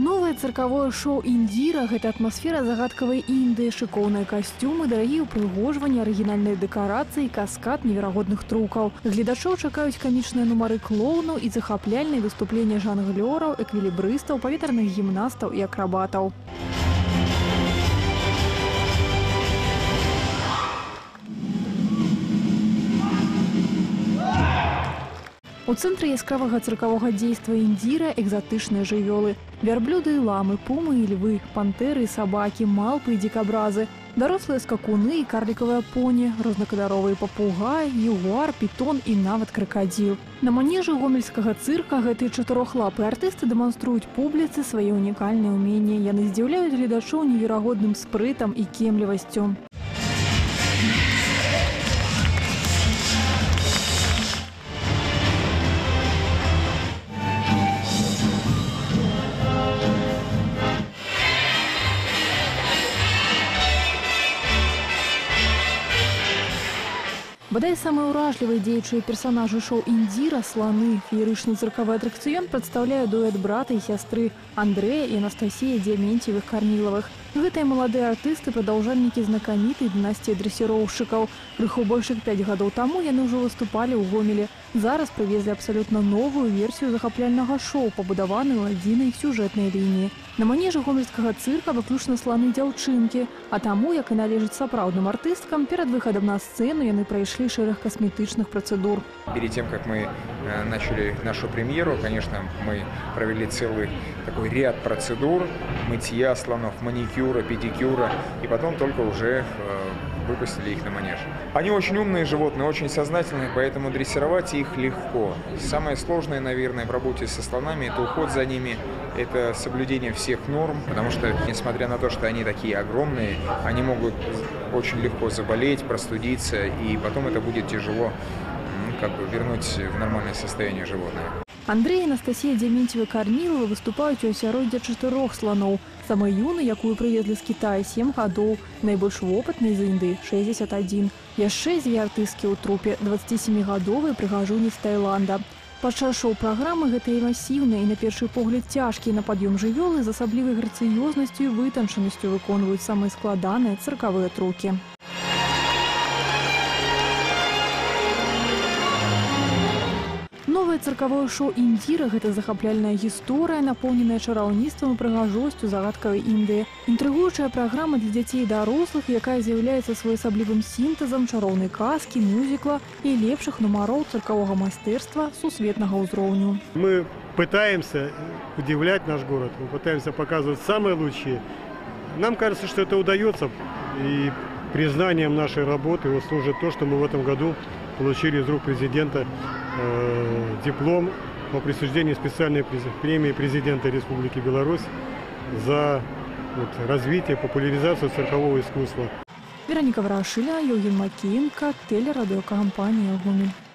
Новае цыркавое шоу індзіра гэта атмасфера загадкавай індыі, шыкоўныя касцюмы, дарагія ўпрыгожванні, арыгінальныя дэкарацыі, каскад неверагодных трукаў. Гледачоў чакаюць камічныя нумары клоунаў і захапляльныя выступленні жанглёраў, эквілібрыстаў, паветраных гімнастаў і акрабатаў. У цэнтры яскравага цыркавога дзейства індзіра экзатычныя жывёлы. Вярблюды і ламы, пумы і львы, пантэры сабакі, малпы і дзікабразы, дарослыя скакуны і карлікавыя поні, рознакадаровыя папугаі, югуар, пітон і нават кракадзіл. На манежы гомельскага цырка гэтыя чатырохлапы артысты дэманструюць публіцы свае унікальныя ўменні. Яны здзіўляюць гледачоў неверагодным спрытам і кемлівасцю. Бадай самыя ўражлівыя дзеючыя персанажы шоу індзіра сланы феерычны цыркавы атракцыён прадстаўляе дуэт брата і сястры Андрэя і Анастасія дзяменцевых карнілавых. Гэтыя маладыя артысты прадаўжальнікі знакамітай дынасціі дрэсіроўшчыкаў. Крыху больш як 5 гадоў таму яны ўжо выступалі ў гомелі. Зараз прывезлі абсалютна новую версію захапляльнага шоу, пабудаваную адзінай сюжэтнай лініі. На манежы гомельскага цырка выключна сланы дзяўчынкі, а таму, як і належыць сапраўдным артысткам, перад выхадам на сцэну яны прайшлі шэраг касметычных процедур. Перед тем, как мы э, начали нашу премьеру, конечно, мы провели целый такой ряд процедур, мытья слонов, маникюра, педикюра, и потом только уже э, выпустили их на манеж. Они очень умные животные, очень сознательные, поэтому дрессировать их легко. Самое сложное, наверное, в работе со слонами – это уход за ними, это соблюдение всех норм, потому что, несмотря на то, что они такие огромные, они могут очень легко заболеть, простудиться, и потом это будет тяжело как бы вернуть в нормальное состояние животное. Андрей і Анастасія Дзямінцевы Карнілова выступаюць у асяроддзе чатырох слоноў. Самай юны, якую прывезлі з Китая 7 гадоў, найбольш вопытнай з Індыі 61. Яшчэ дзве артысткі ў трупе 27гадовай прыгажуні з Таіланда. Падчас шоу-праграмы гэтыя масіўныя і на першы погляд цяжкія на пад'ём жывёлы з асаблівай грацыёзнасцю і вытанчанасцю выконваюць самыя складаныя цыркавыя трукі. Новае цыркавое шоу індзіра гэта захапляльная гісторыя, напоўненая чараўніцтвам і прыгажосцю загадкавай індыі. Інтрыгуючая праграма для дзяцей і дарослых, якая з'яўляецца своеасаблівым сінтэзам чароўнай казкі, мюзікла і лепшых нумароў цыркавога майстэрства сусветнага ўзроўню. Мы пытаемся удивлять наш город, мы пытаемся показывать самые лучшие. Нам кажется, что это удается, и признанием нашей работы служит то, что мы в этом году получили из рук президента э, диплом о присуждении специальной премии президента Республики Беларусь за вот, развитие, популяризацию циркового искусства. Вероніка Варашыля, Ёгін Макіенка, тэлерадыёкампанія Гумель.